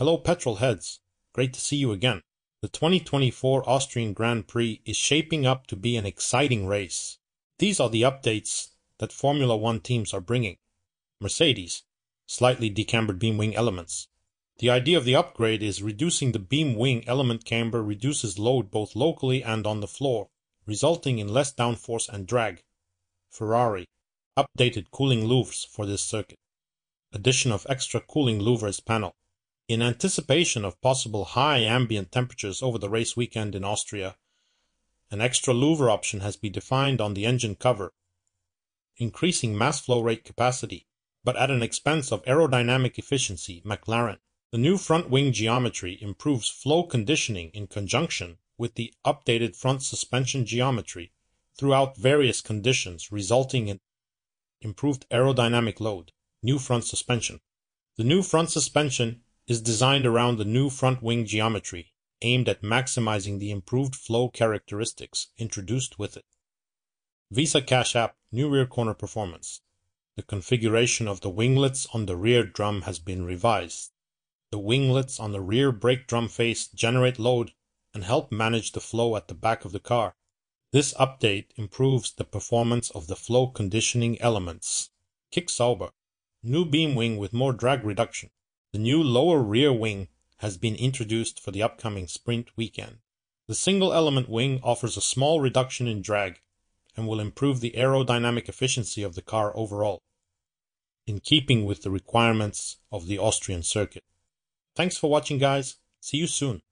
Hello, petrol heads. Great to see you again. The 2024 Austrian Grand Prix is shaping up to be an exciting race. These are the updates that Formula One teams are bringing. Mercedes, slightly decambered beam wing elements. The idea of the upgrade is reducing the beam wing element camber reduces load both locally and on the floor, resulting in less downforce and drag. Ferrari, updated cooling louvres for this circuit. Addition of extra cooling louvres panel. In anticipation of possible high ambient temperatures over the race weekend in Austria, an extra louver option has been defined on the engine cover, increasing mass flow rate capacity, but at an expense of aerodynamic efficiency, McLaren. The new front wing geometry improves flow conditioning in conjunction with the updated front suspension geometry throughout various conditions, resulting in improved aerodynamic load. New front suspension. The new front suspension is designed around the new front wing geometry, aimed at maximizing the improved flow characteristics introduced with it. Visa Cash App New Rear Corner Performance. The configuration of the winglets on the rear drum has been revised. The winglets on the rear brake drum face generate load and help manage the flow at the back of the car. This update improves the performance of the flow conditioning elements. Kick Sauber. New beam wing with more drag reduction. The new lower rear wing has been introduced for the upcoming sprint weekend. The single element wing offers a small reduction in drag and will improve the aerodynamic efficiency of the car overall, in keeping with the requirements of the Austrian circuit. Thanks for watching guys, see you soon.